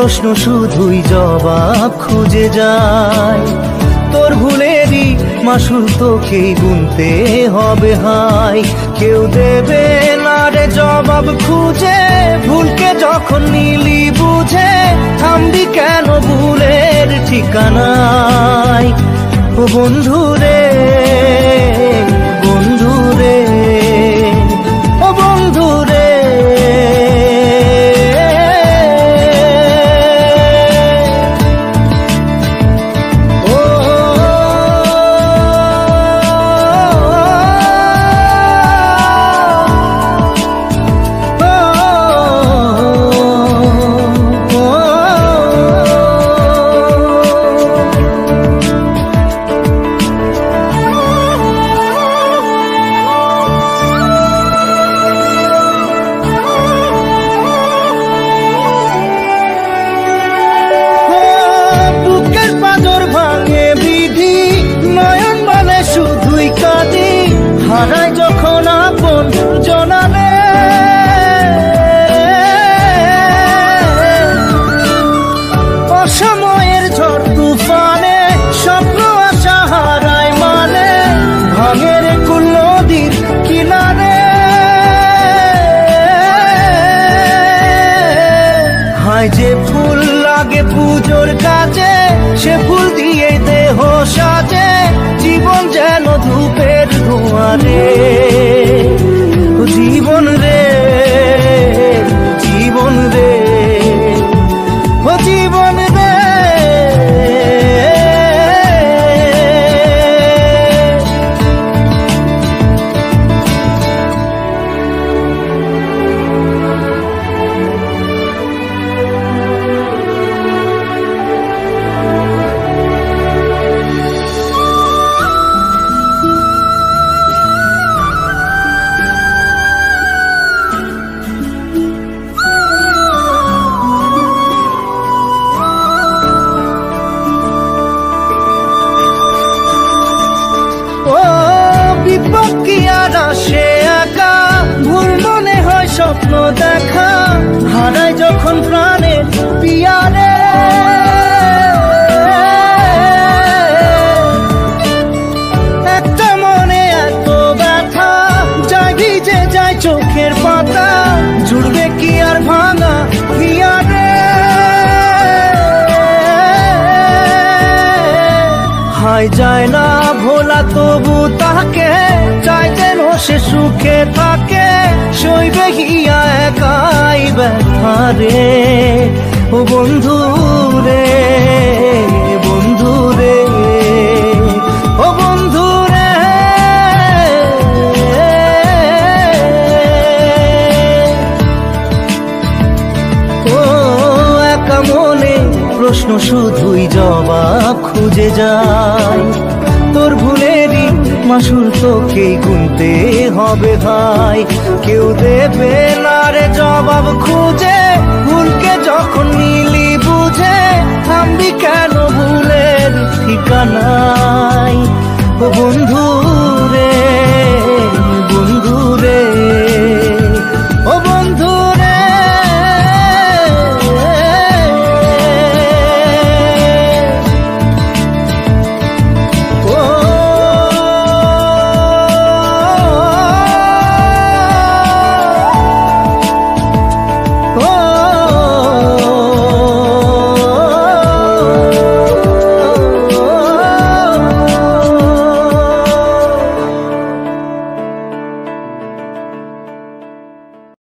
প্রশ্ন শুধুই জবাব খুঁজে যায়। তোর ভুলেরই মাসুল তোকেই গুনতে হবে হাই। কেউ দেবে না রে জবাব খুঁজে, ভুলকে যখন নিলি বুঝে, থামবি কেন ভুলের ঠিকানায়? ও বন্ধু রে হারায় যখন আপন কি আর আসে একা ভুল মনে হয় স্বপ্ন দেখা। হারায় যখন প্রাণে পিয়ারে। একটা মনে এত ব্যথা যায় ভিজে যায় চোখের পাতা, জুড়বে কি আর ভাঙা পিয়ারে। হায় যায় না ভোলা, তবু তাকে রে ও বন্ধু রে বন্ধু রে, ও বন্ধু রে। ও একা মনে প্রশ্ন শুধুই জবাব খুঁজে যায় তোর ভুলেরই মাসুল তোকেই গুনতে হবে ভাই। কেউ দেবে না রে জবাব খুঁজে